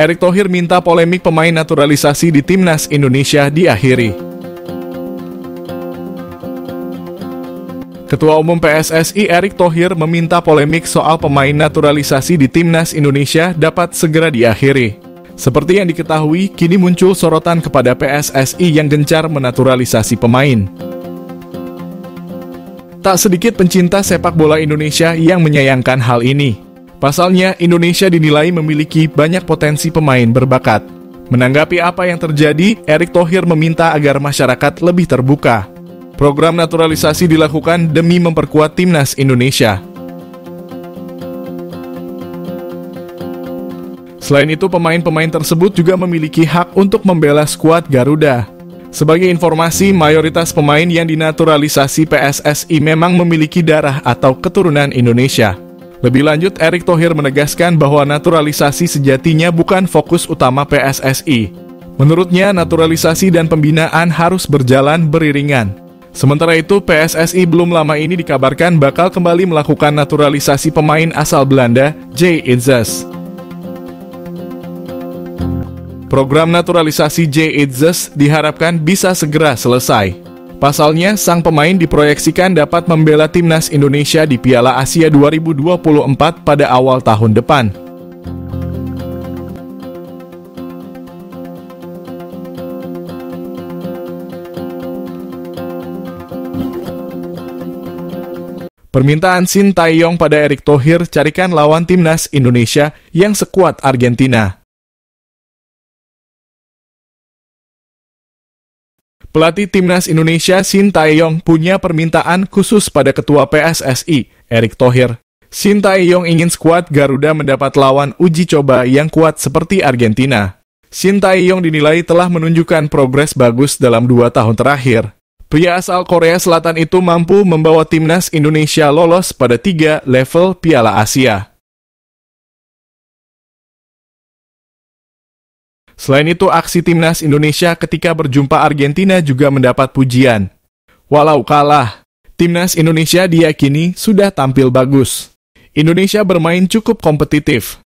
Erick Thohir minta polemik pemain naturalisasi di timnas Indonesia diakhiri. Ketua Umum PSSI Erick Thohir meminta polemik soal pemain naturalisasi di timnas Indonesia dapat segera diakhiri. Seperti yang diketahui, kini muncul sorotan kepada PSSI yang gencar menaturalisasi pemain. Tak sedikit pencinta sepak bola Indonesia yang menyayangkan hal ini. Pasalnya, Indonesia dinilai memiliki banyak potensi pemain berbakat. Menanggapi apa yang terjadi, Erick Thohir meminta agar masyarakat lebih terbuka. Program naturalisasi dilakukan demi memperkuat timnas Indonesia. Selain itu, pemain-pemain tersebut juga memiliki hak untuk membela skuad Garuda. Sebagai informasi, mayoritas pemain yang dinaturalisasi PSSI memang memiliki darah atau keturunan Indonesia. Lebih lanjut, Erick Thohir menegaskan bahwa naturalisasi sejatinya bukan fokus utama PSSI. Menurutnya, naturalisasi dan pembinaan harus berjalan beriringan. Sementara itu, PSSI belum lama ini dikabarkan bakal kembali melakukan naturalisasi pemain asal Belanda, J. Itzes. Program naturalisasi J. Itzes diharapkan bisa segera selesai. Pasalnya, sang pemain diproyeksikan dapat membela timnas Indonesia di Piala Asia 2024 pada awal tahun depan. Permintaan Shin Taeyong pada Erick Thohir carikan lawan timnas Indonesia yang sekuat Argentina. Pelatih Timnas Indonesia Shin Taeyong punya permintaan khusus pada Ketua PSSI, Erick Thohir. Shin Taeyong ingin skuad Garuda mendapat lawan uji coba yang kuat seperti Argentina. Shin Taeyong dinilai telah menunjukkan progres bagus dalam dua tahun terakhir. Pria asal Korea Selatan itu mampu membawa timnas Indonesia lolos pada tiga level Piala Asia. Selain itu, aksi timnas Indonesia ketika berjumpa Argentina juga mendapat pujian. Walau kalah, timnas Indonesia diyakini sudah tampil bagus. Indonesia bermain cukup kompetitif.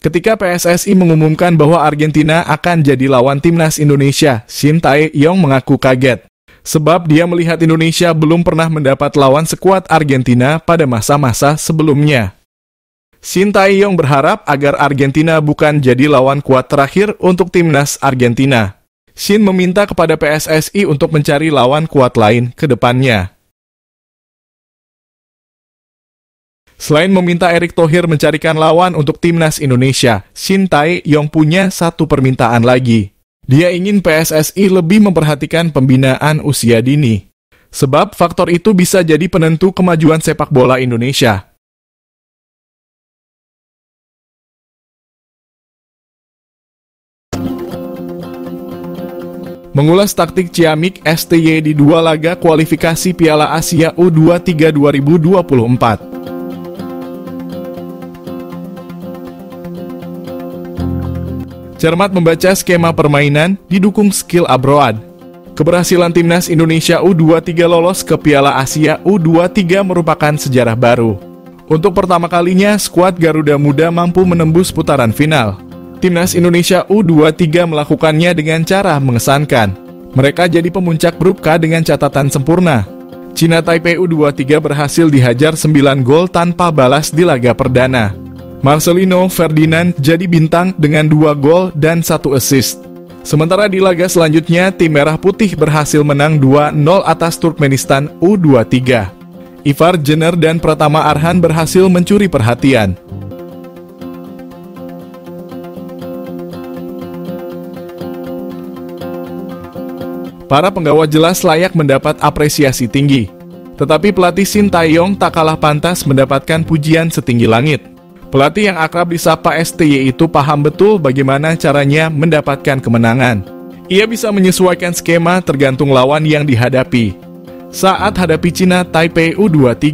Ketika PSSI mengumumkan bahwa Argentina akan jadi lawan timnas Indonesia, Shin Tae-yong mengaku kaget. Sebab dia melihat Indonesia belum pernah mendapat lawan sekuat Argentina pada masa-masa sebelumnya. Shin Tae-yong berharap agar Argentina bukan jadi lawan kuat terakhir untuk timnas Argentina. Shin meminta kepada PSSI untuk mencari lawan kuat lain ke depannya. Selain meminta Erick Thohir mencarikan lawan untuk timnas Indonesia, Shin Tae-yong punya satu permintaan lagi. Dia ingin PSSI lebih memperhatikan pembinaan usia dini. Sebab faktor itu bisa jadi penentu kemajuan sepak bola Indonesia. Mengulas taktik Ciamik STY di dua laga kualifikasi Piala Asia U23 2024. Cermat membaca skema permainan didukung skill abroad. Keberhasilan timnas Indonesia U23 lolos ke Piala Asia U23 merupakan sejarah baru. Untuk pertama kalinya, skuad Garuda Muda mampu menembus putaran final. Timnas Indonesia U23 melakukannya dengan cara mengesankan. Mereka jadi pemuncak grup K dengan catatan sempurna. Cina Taipei U23 berhasil dihajar 9 gol tanpa balas di laga perdana. Marcelino Ferdinand jadi bintang dengan 2 gol dan 1 assist. Sementara di laga selanjutnya, tim Merah Putih berhasil menang 2-0 atas Turkmenistan U23. Ivar Jenner dan Pratama Arhan berhasil mencuri perhatian. Para penggawa jelas layak mendapat apresiasi tinggi. Tetapi pelatih Shin Taeyong tak kalah pantas mendapatkan pujian setinggi langit. Pelatih yang akrab disapa STY itu paham betul bagaimana caranya mendapatkan kemenangan. Ia bisa menyesuaikan skema tergantung lawan yang dihadapi. Saat hadapi Cina Taipei U23,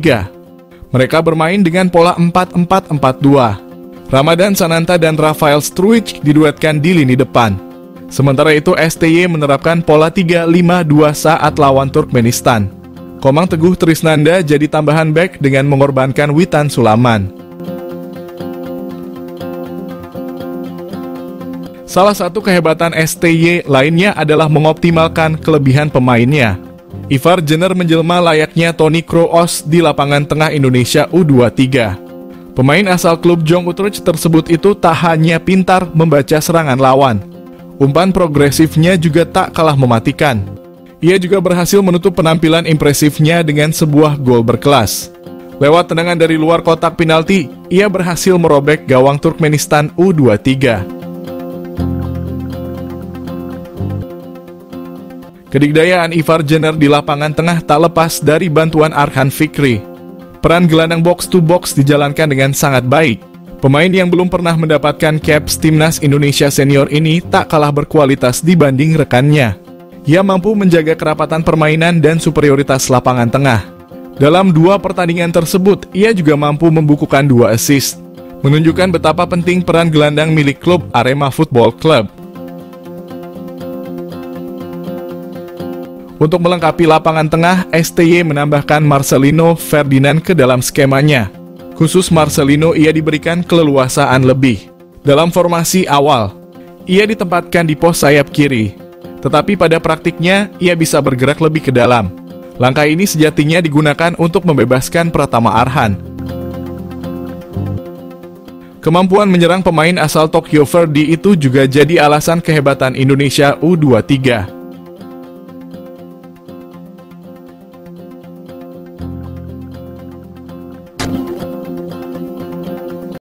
mereka bermain dengan pola 4-4-4-2. Ramadan Sananta dan Rafael Struich diduetkan di lini depan. Sementara itu STY menerapkan pola 3-5-2 saat lawan Turkmenistan. Komang Teguh Trisnanda jadi tambahan back dengan mengorbankan Witan Sulaman. Salah satu kehebatan STY lainnya adalah mengoptimalkan kelebihan pemainnya. Ivar Jenner menjelma layaknya Toni Kroos di lapangan tengah Indonesia U23. Pemain asal klub Jong Utrecht tersebut itu tak hanya pintar membaca serangan lawan. Umpan progresifnya juga tak kalah mematikan. Ia juga berhasil menutup penampilan impresifnya dengan sebuah gol berkelas. Lewat tendangan dari luar kotak penalti, ia berhasil merobek gawang Turkmenistan U23. Kedikdayaan Ivar Jenner di lapangan tengah tak lepas dari bantuan Arhan Fikri. Peran gelandang box to box dijalankan dengan sangat baik. Pemain yang belum pernah mendapatkan caps timnas Indonesia senior ini tak kalah berkualitas dibanding rekannya. Ia mampu menjaga kerapatan permainan dan superioritas lapangan tengah. Dalam dua pertandingan tersebut, ia juga mampu membukukan dua assist, menunjukkan betapa penting peran gelandang milik klub Arema Football Club. Untuk melengkapi lapangan tengah, STY menambahkan Marcelino Ferdinand ke dalam skemanya. Khusus Marcelino ia diberikan keleluasaan lebih. Dalam formasi awal, ia ditempatkan di pos sayap kiri. Tetapi pada praktiknya, ia bisa bergerak lebih ke dalam. Langkah ini sejatinya digunakan untuk membebaskan Pratama Arhan. Kemampuan menyerang pemain asal Tokyo Verde itu juga jadi alasan kehebatan Indonesia U23.